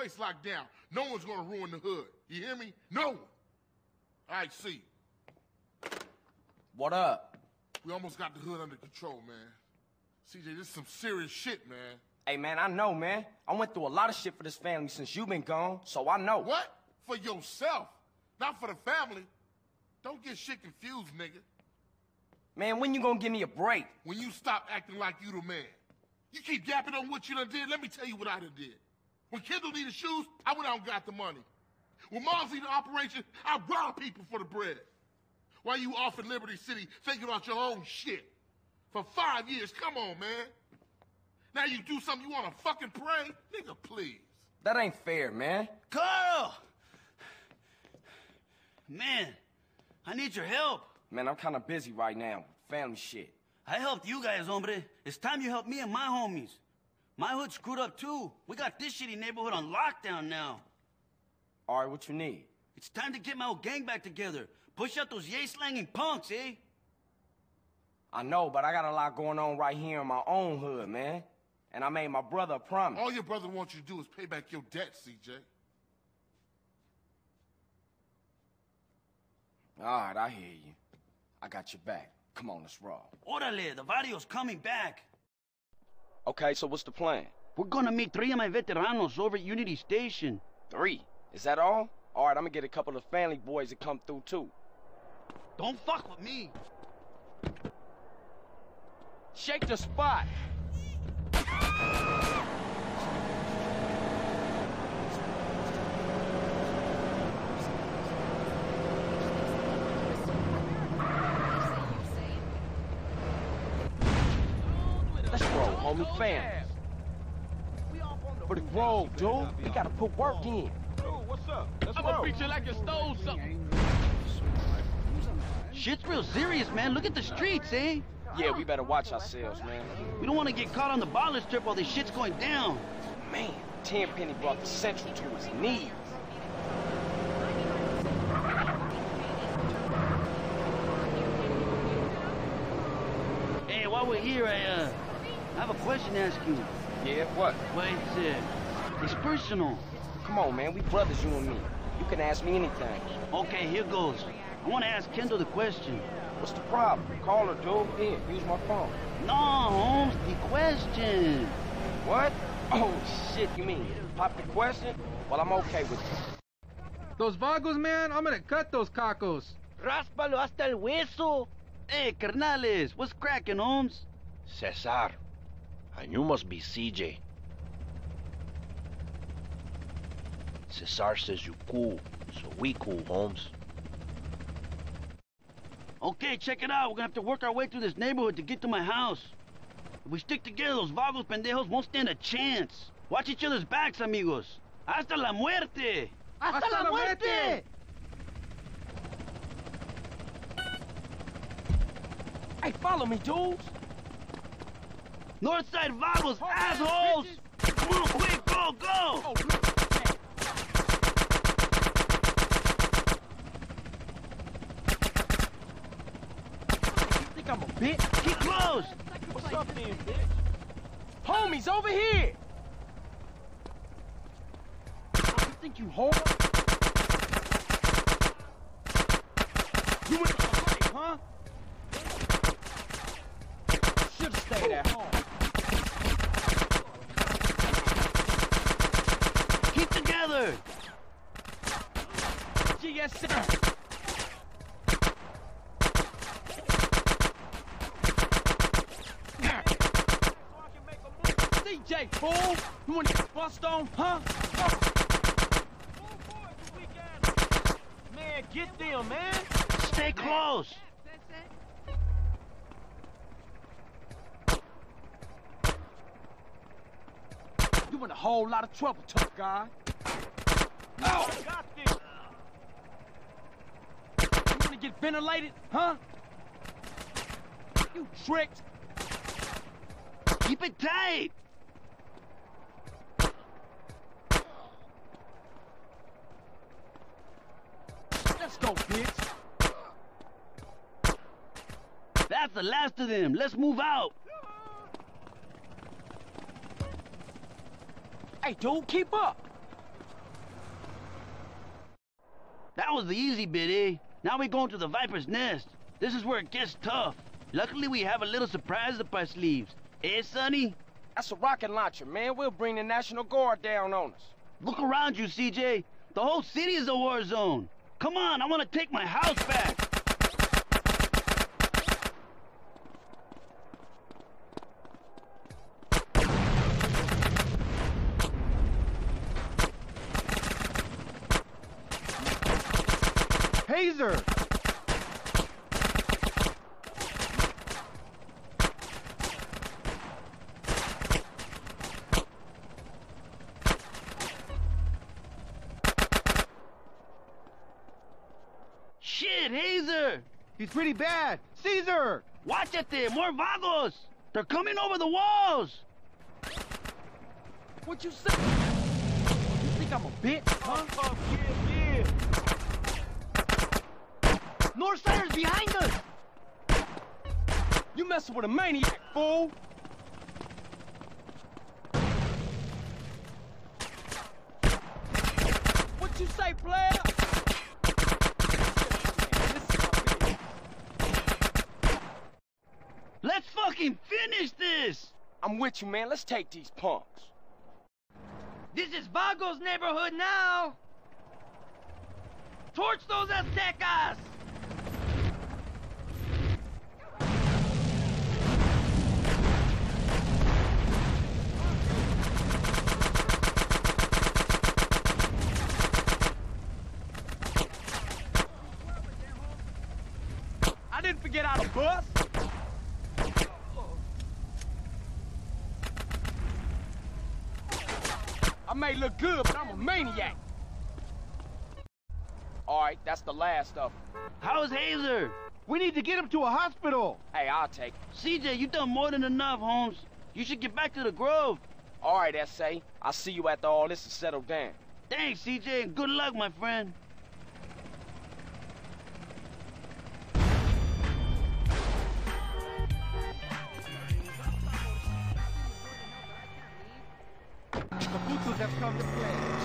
place locked down. No one's gonna ruin the hood. You hear me? No one. All right, see. What up? We almost got the hood under control, man. CJ, this is some serious shit, man. Hey, man, I know, man. I went through a lot of shit for this family since you've been gone, so I know. What? For yourself, not for the family. Don't get shit confused, nigga. Man, when you gonna give me a break? When you stop acting like you the man. You keep yapping on what you done did, let me tell you what I done did. When Kendl needed shoes, I went out and got the money. When Mom's needed operation, I robbed people for the bread. While you off in Liberty City thinking about your own shit. For five years, come on, man. Now you do something you wanna fucking pray? Nigga, please. That ain't fair, man. Carl! Man, I need your help. Man, I'm kinda busy right now with family shit. I helped you guys, hombre. It's time you help me and my homies. My hood screwed up too. We got this shitty neighborhood on lockdown now. All right, what you need? It's time to get my old gang back together. Push out those yay slanging punks, eh? I know, but I got a lot going on right here in my own hood, man. And I made my brother a promise. All your brother wants you to do is pay back your debt, CJ. All right, I hear you. I got your back. Come on, let's roll. Orale, the barrio's coming back. Okay, so what's the plan? We're gonna meet three of my veteranos over at Unity Station. Three. Is that all? All right, I'm gonna get a couple of family boys to come through too. Don't fuck with me. Shake the spot. Let's roll, homie, fam. For the grove, dude. We gotta put work in. bro what's up I'ma beat you like you stole something. Shit's real serious, man. Look at the streets, eh? Yeah, we better watch ourselves, man. We don't want to get caught on the baller strip while this shit's going down. Man, Tenpenny brought the Central to his knees. Hey, while we're here, I, uh, I have a question to ask you. Yeah, what? Well, it's, uh, it's personal. Come on, man. We brothers, you and me. You can ask me anything. Okay, here goes. I want to ask Kendl the question. What's the problem? Call her, dude. Here, use my phone. No, Holmes, the question. What? Oh, shit, you mean pop the question? Well, I'm okay with it. Those vagos, man, I'm gonna cut those cacos. Ráspalo hasta el hueso. Hey, carnales, what's cracking, Holmes? Cesar. And you must be CJ. Cesar says you cool, so we cool, Holmes. Okay, check it out. We're gonna have to work our way through this neighborhood to get to my house. If we stick together, those vagos pendejos won't stand a chance. Watch each other's backs, amigos. Hasta la muerte! ¡Hasta la muerte! Hey, follow me, dudes. Northside vagos, assholes! Come on, quick, go, go! Oh, you think I'm a bitch? Keep close! What's up then, bitch? Homies, over here! Oh, you think you home? You in the fight, huh? Should've stayed at home. Keep together! GSM. DJ, fool! You want to get bust on, huh? Man, get them, man! Stay close! You in a whole lot of trouble, tough guy. Oh! You wanna get ventilated, huh? You tricked. Keep it tight! Let's go, bitch. That's the last of them. Let's move out. Hey, dude, keep up. That was the easy bit, eh? Now we going to the Viper's Nest. This is where it gets tough. Luckily, we have a little surprise up our sleeves. Eh, Sonny? That's a rocket launcher, man. We'll bring the National Guard down on us. Look around you, CJ. The whole city is a war zone. Come on, I want to take my house back. Shit, Hazer! He's pretty bad. Cesar! Watch it there, more vagos! They're coming over the walls! What you say? You think I'm a bitch, huh? Oh, yeah, yeah. Northsiders behind us! You messing with a maniac, fool! What you say, player? Let's fucking finish this! I'm with you, man. Let's take these punks. This is Vago's neighborhood now! Torch those Aztecas! Didn't forget how to bust. I may look good, but I'm a maniac. All right, that's the last of them. How's Hazer? We need to get him to a hospital! Hey, I'll take it. CJ, you've done more than enough, Holmes. You should get back to the Grove. All right, S.A. I'll see you after all this is settled down. Thanks, CJ, and good luck, my friend. Have come to play.